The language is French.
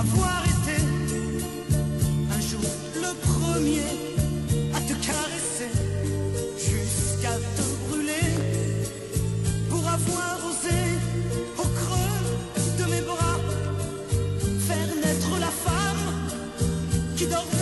avoir été un jour le premier à te caresser jusqu'à te brûler, pour avoir osé au creux de mes bras faire naître la femme qui dort